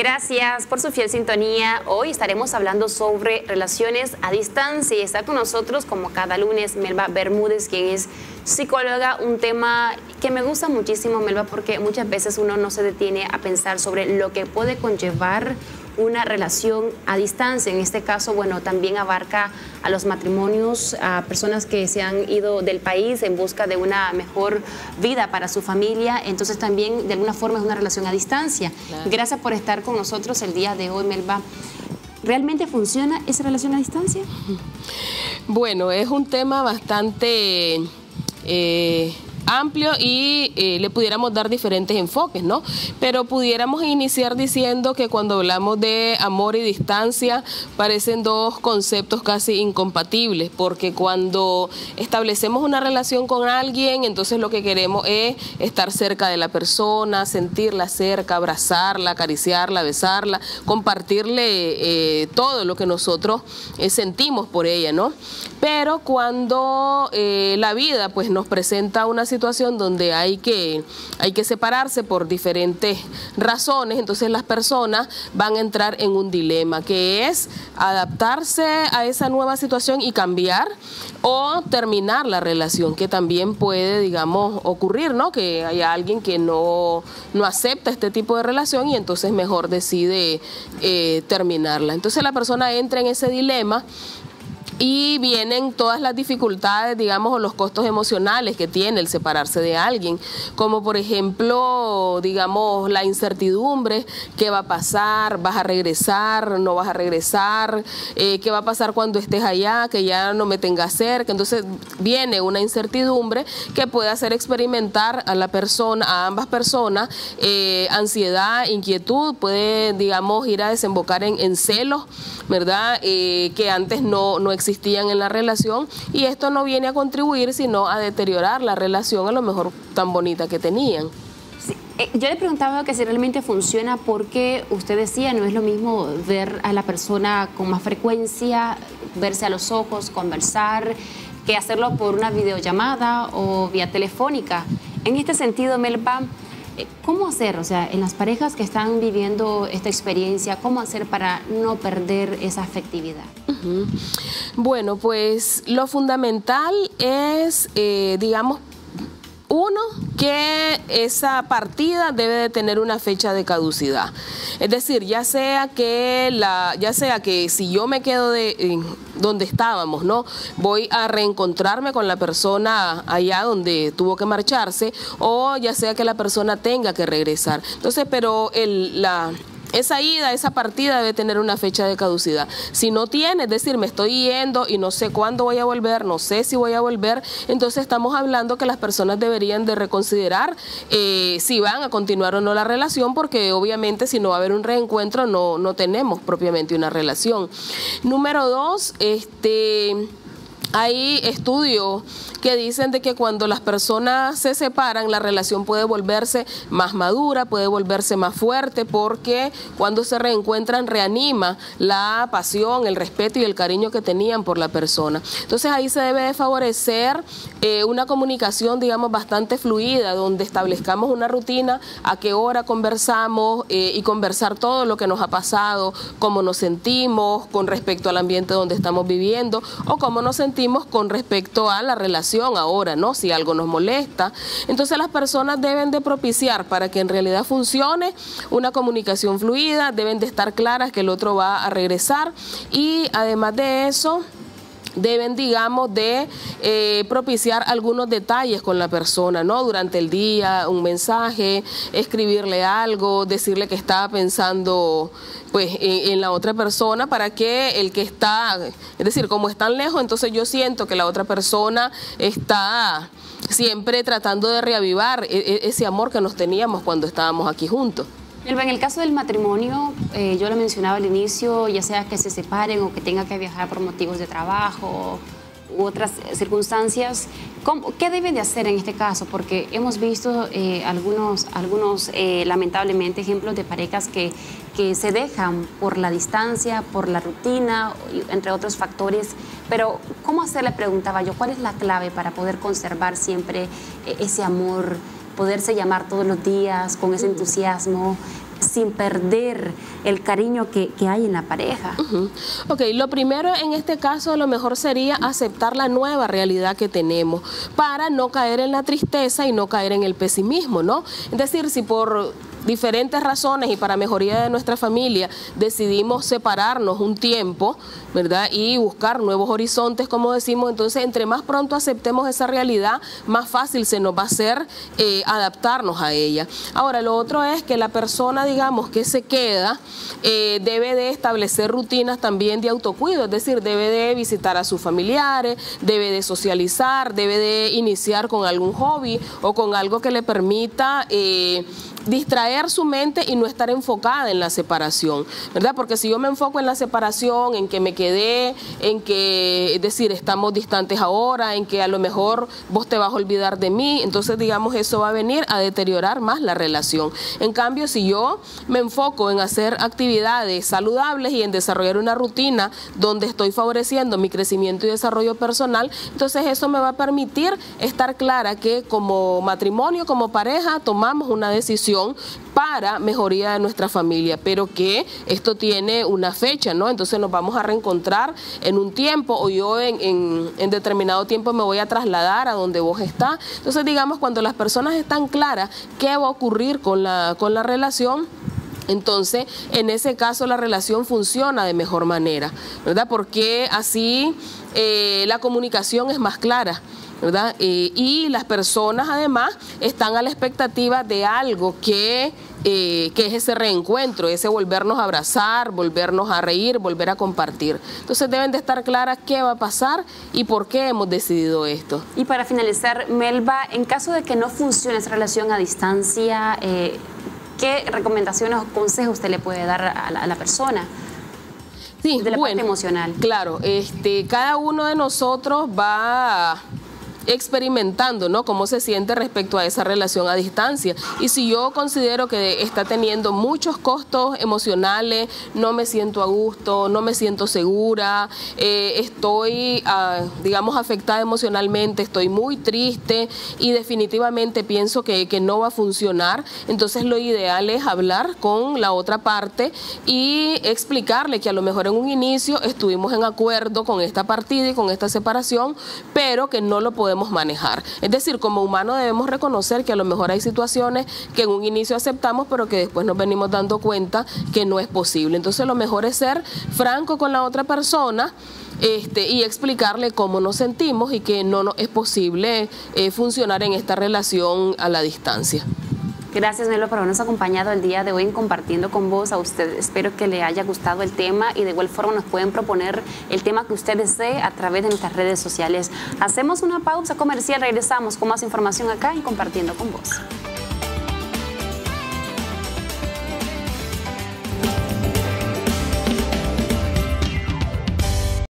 Gracias por su fiel sintonía. Hoy estaremos hablando sobre relaciones a distancia y está con nosotros como cada lunes Melba Bermúdez, quien es psicóloga, un tema que me gusta muchísimo, Melba, porque muchas veces uno no se detiene a pensar sobre lo que puede conllevar una relación a distancia. En este caso, bueno, también abarca a los matrimonios, a personas que se han ido del país en busca de una mejor vida para su familia. Entonces también de alguna forma es una relación a distancia. Gracias por estar con nosotros el día de hoy, Melba. ¿Realmente funciona esa relación a distancia? Bueno, es un tema bastante... Eh, amplio y eh, le pudiéramos dar diferentes enfoques, ¿no? Pero pudiéramos iniciar diciendo que cuando hablamos de amor y distancia parecen dos conceptos casi incompatibles, porque cuando establecemos una relación con alguien, entonces lo que queremos es estar cerca de la persona, sentirla cerca, abrazarla, acariciarla, besarla, compartirle eh, todo lo que nosotros eh, sentimos por ella, ¿no? Pero cuando la vida pues nos presenta una situación donde hay que, hay que separarse por diferentes razones, entonces las personas van a entrar en un dilema, que es adaptarse a esa nueva situación y cambiar o terminar la relación, que también puede, digamos, ocurrir, ¿no? Que haya alguien que no, no acepta este tipo de relación y entonces mejor decide eh, terminarla. Entonces la persona entra en ese dilema y vienen todas las dificultades, digamos, o los costos emocionales que tiene el separarse de alguien, como por ejemplo, digamos, la incertidumbre, qué va a pasar, vas a regresar, no vas a regresar, eh, qué va a pasar cuando estés allá, que ya no me tengas cerca, entonces viene una incertidumbre que puede hacer experimentar a la persona, a ambas personas, eh, ansiedad, inquietud, puede, digamos, ir a desembocar en, celos, ¿verdad? Eh, que antes no, no existían en la relación y esto no viene a contribuir sino a deteriorar la relación a lo mejor tan bonita que tenían. Eh, yo le preguntaba que si realmente funciona porque usted decía, no es lo mismo ver a la persona con más frecuencia, verse a los ojos, conversar, que hacerlo por una videollamada o vía telefónica. En este sentido, Melba, eh, ¿cómo hacer? O sea, en las parejas que están viviendo esta experiencia, ¿cómo hacer para no perder esa afectividad? Bueno, pues lo fundamental es, eh, digamos, uno, que esa partida debe de tener una fecha de caducidad. Es decir, ya sea que la, ya sea que si yo me quedo de donde estábamos, ¿no? Voy a reencontrarme con la persona allá donde tuvo que marcharse, o ya sea que la persona tenga que regresar. Entonces, pero el, la esa ida, esa partida debe tener una fecha de caducidad. Si no tiene, es decir, me estoy yendo y no sé cuándo voy a volver, no sé si voy a volver, entonces estamos hablando que las personas deberían de reconsiderar eh, si van a continuar o no la relación, porque obviamente si no va a haber un reencuentro no, no tenemos propiamente una relación. Número dos, este hay estudios que dicen de que cuando las personas se separan, la relación puede volverse más madura, puede volverse más fuerte, porque cuando se reencuentran reanima la pasión, el respeto y el cariño que tenían por la persona. Entonces ahí se debe de favorecer eh, una comunicación, digamos, bastante fluida, donde establezcamos una rutina, a qué hora conversamos eh, y conversar todo lo que nos ha pasado, cómo nos sentimos con respecto al ambiente donde estamos viviendo o cómo nos sentimos con respecto a la relación ahora, ¿no? Si algo nos molesta. Entonces las personas deben de propiciar para que en realidad funcione una comunicación fluida, deben de estar claras que el otro va a regresar y además de eso deben, digamos, de eh, propiciar algunos detalles con la persona, ¿no? Durante el día, un mensaje, escribirle algo, decirle que estaba pensando pues en, la otra persona para que el que está, es decir, como están lejos, entonces yo siento que la otra persona está siempre tratando de reavivar e, e, ese amor que nos teníamos cuando estábamos aquí juntos. En el caso del matrimonio, eh, yo lo mencionaba al inicio, ya sea que se separen o que tenga que viajar por motivos de trabajo u otras circunstancias, ¿qué deben de hacer en este caso? Porque hemos visto eh, algunos, algunos eh, lamentablemente, ejemplos de parejas que, que se dejan por la distancia, por la rutina, entre otros factores. Pero, ¿cómo hacer? Le preguntaba yo, ¿cuál es la clave para poder conservar siempre ese amor? Poderse llamar todos los días con ese entusiasmo, sin perder el cariño que, hay en la pareja? Ok, lo primero en este caso lo mejor sería aceptar la nueva realidad que tenemos para no caer en la tristeza y no caer en el pesimismo, ¿no? Es decir, si por diferentes razones y para mejoría de nuestra familia decidimos separarnos un tiempo, ¿verdad? Y buscar nuevos horizontes, como decimos. Entonces, entre más pronto aceptemos esa realidad, más fácil se nos va a hacer eh, adaptarnos a ella. Ahora, lo otro es que la persona, digamos, que se queda, eh, debe de establecer rutinas también de autocuido, es decir, debe de visitar a sus familiares, debe de socializar, debe de iniciar con algún hobby o con algo que le permita... Eh, distraer su mente y no estar enfocada en la separación, ¿verdad? Porque si yo me enfoco en la separación, en que me quedé, en que, es decir, estamos distantes ahora, en que a lo mejor vos te vas a olvidar de mí, entonces digamos eso va a venir a deteriorar más la relación. En cambio, si yo me enfoco en hacer actividades saludables y en desarrollar una rutina donde estoy favoreciendo mi crecimiento y desarrollo personal, entonces eso me va a permitir estar clara que como matrimonio, como pareja, tomamos una decisión para mejoría de nuestra familia, pero que esto tiene una fecha, ¿no? Entonces nos vamos a reencontrar en un tiempo o yo en, determinado tiempo me voy a trasladar a donde vos estás. Entonces, digamos, cuando las personas están claras qué va a ocurrir con la, con la relación, entonces, en ese caso la relación funciona de mejor manera, ¿verdad? Porque así eh, la comunicación es más clara. ¿Verdad? Eh, y las personas además están a la expectativa de algo que, eh, que es ese reencuentro, ese volvernos a abrazar, volvernos a reír, volver a compartir. Entonces deben de estar claras qué va a pasar y por qué hemos decidido esto. Y para finalizar, Melba, en caso de que no funcione esa relación a distancia, eh, ¿qué recomendaciones o consejos usted le puede dar a la, persona? Sí, de la parte emocional. Claro, este, cada uno de nosotros va experimentando, ¿no? Cómo se siente respecto a esa relación a distancia. Y si yo considero que está teniendo muchos costos emocionales, no me siento a gusto, no me siento segura, eh, estoy, ah, digamos, afectada emocionalmente, estoy muy triste y definitivamente pienso que, que no va a funcionar, entonces lo ideal es hablar con la otra parte y explicarle que a lo mejor en un inicio estuvimos en acuerdo con esta partida y con esta separación, pero que no lo podemos manejar. Es decir, como humano debemos reconocer que a lo mejor hay situaciones que en un inicio aceptamos, pero que después nos venimos dando cuenta que no es posible. Entonces lo mejor es ser franco con la otra persona. Este, y explicarle cómo nos sentimos y que no, es posible eh, funcionar en esta relación a la distancia. Gracias, Melo, por habernos acompañado el día de hoy compartiendo con vos a usted. Espero que le haya gustado el tema y de igual forma nos pueden proponer el tema que usted desee a través de nuestras redes sociales. Hacemos una pausa comercial, regresamos con más información acá y Compartiendo con vos.